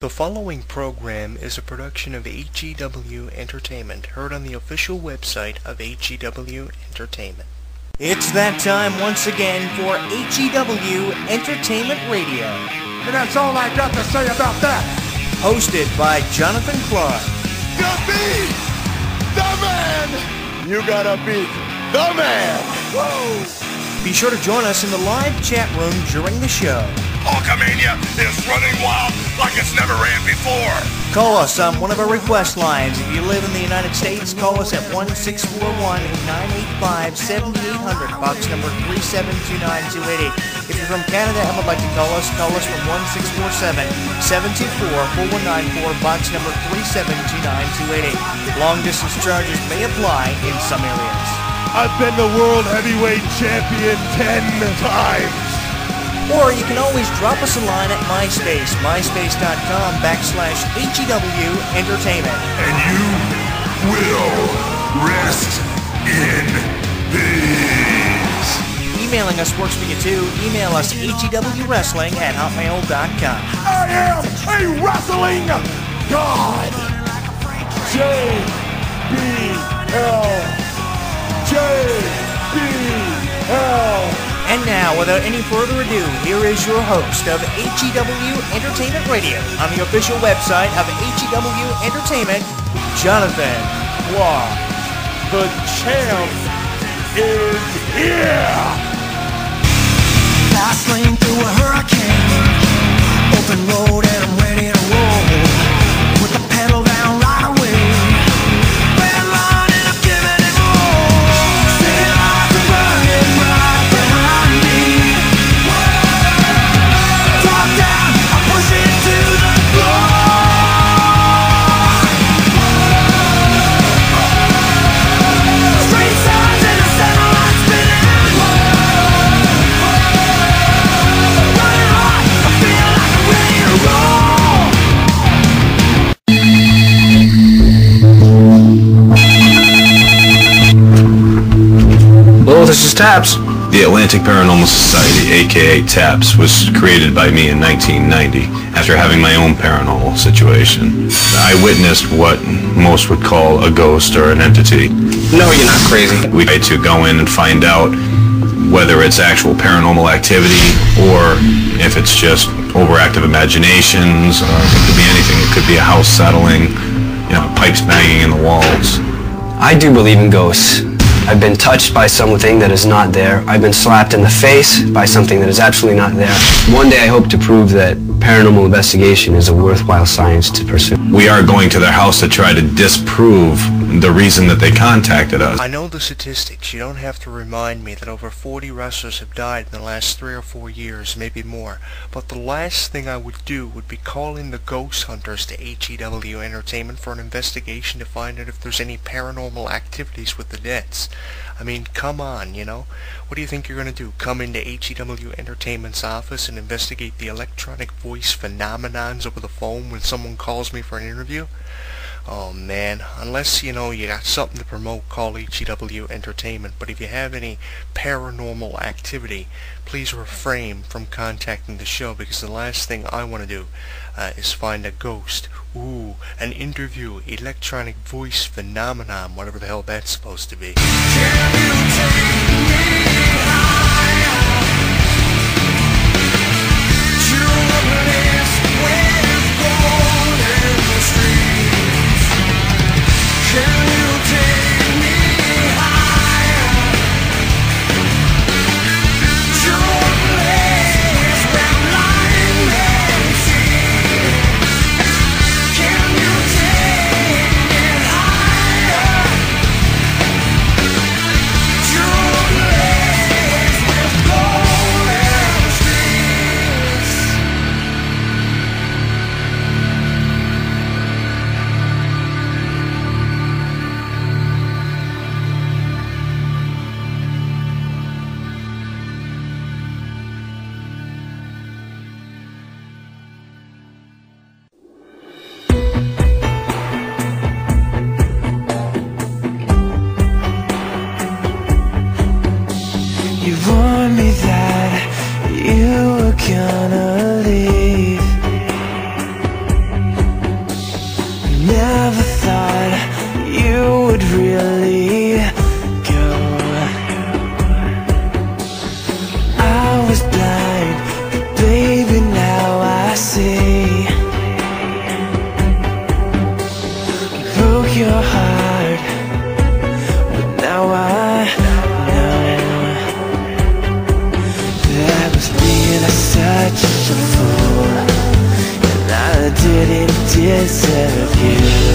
The following program is a production of HEW Entertainment, heard on the official website of HEW Entertainment. It's that time once again for HEW Entertainment Radio. And that's all I got to say about that. Hosted by Jonathan Clarke. To beat the man, you gotta beat the man. Whoa! Be sure to join us in the live chat room during the show. Hulkamania is running wild like it's never ran before. Call us on one of our request lines. If you live in the United States, call us at 1-641-985-7800, box number 3729280. If you're from Canada and would like to call us, call us from 1-647-724-4194, box number 3729280. Long distance charges may apply in some areas. I've been the world heavyweight champion ten times. Or you can always drop us a line at MySpace, myspace.com backslash HEW Entertainment. And you will rest in peace. Emailing us works for you too. Email us HEWWrestling at hotmail.com. I am a wrestling god. J B L J B L. And now, without any further ado, here is your host of HEW Entertainment Radio on the official website of HEW Entertainment, Jonathan Clarke. The champ is here. Fast lane through a hurricane Open road this is TAPS. The Atlantic Paranormal Society, aka TAPS, was created by me in 1990 after having my own paranormal situation. I witnessed what most would call a ghost or an entity. No, you're not crazy. We try to go in and find out whether it's actual paranormal activity or if it's just overactive imaginations. Uh, it could be anything. It could be a house settling, you know, pipes banging in the walls. I do believe in ghosts. I've been touched by something that is not there. I've been slapped in the face by something that is absolutely not there. One day I hope to prove that paranormal investigation is a worthwhile science to pursue. We are going to their house to try to disprove the reason that they contacted us. I know the statistics. You don't have to remind me that over 40 wrestlers have died in the last three or four years, maybe more. But the last thing I would do would be call in the ghost hunters to HEW Entertainment for an investigation to find out if there's any paranormal activities with the deaths. I mean, come on, you know? What do you think you're going to do? Come into HEW Entertainment's office and investigate the electronic voice phenomenons over the phone when someone calls me for an interview? Oh man, unless you know you got something to promote, call HEW Entertainment. But if you have any paranormal activity, please refrain from contacting the show because the last thing I want to do uh, is find a ghost. Ooh, an interview, electronic voice phenomenon, whatever the hell that's supposed to be. Didn't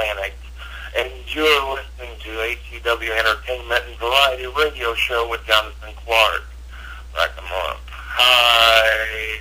Mid-Atlantic, and you're listening to HEW Entertainment and Variety Radio Show with Jonathan Clarke. Rack 'em up. Hi.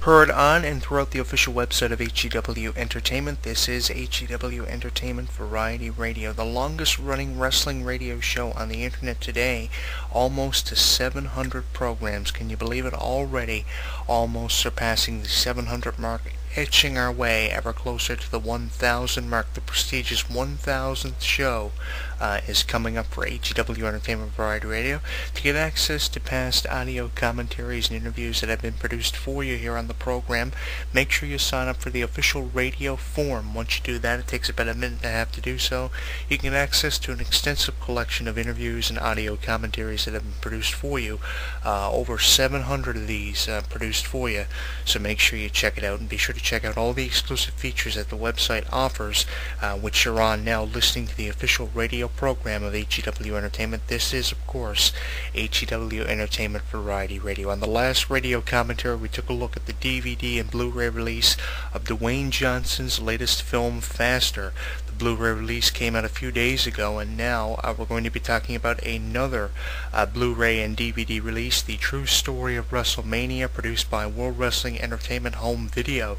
Heard on and throughout the official website of HEW Entertainment, this is HEW Entertainment Variety Radio, the longest running wrestling radio show on the internet today. Almost to 700 programs. Can you believe it? Already almost surpassing the 700 mark, etching our way ever closer to the 1,000 mark. The prestigious 1,000th show uh, is coming up for HEW Entertainment Variety Radio. To get access to past audio commentaries and interviews that have been produced for you here on the program, make sure you sign up for the official radio form. Once you do that, it takes about a minute and a half to do so. You can get access to an extensive collection of interviews and audio commentaries that have been produced for you. Uh, over 700 of these uh, produced for you, so make sure you check it out and be sure to check out all the exclusive features that the website offers, uh, which you're on now listening to the official radio program of HEW Entertainment. This is, of course, HEW Entertainment Variety Radio. On the last radio commentary, we took a look at the DVD and Blu-ray release of Dwayne Johnson's latest film, Faster. The Blu-ray release came out a few days ago, and now uh, we're going to be talking about another uh, Blu-ray and DVD release, The True Story of WrestleMania, produced by World Wrestling Entertainment Home Video.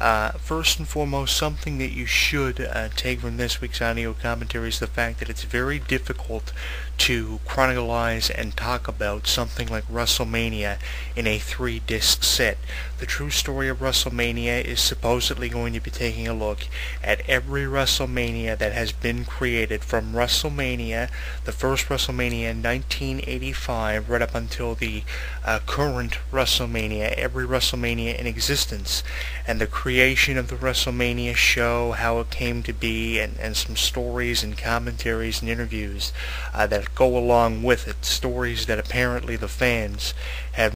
Uh, first and foremost, something that you should uh, take from this week's audio commentary is the fact that it's very difficult to chronologize and talk about something like WrestleMania in a three-disc set. The true story of WrestleMania is supposedly going to be taking a look at every WrestleMania that has been created from WrestleMania, the first WrestleMania in 1985, right up until the uh, current WrestleMania, every WrestleMania in existence, and the creation of the WrestleMania show, how it came to be, and, and some stories and commentaries and interviews uh, that go along with it, stories that apparently the fans have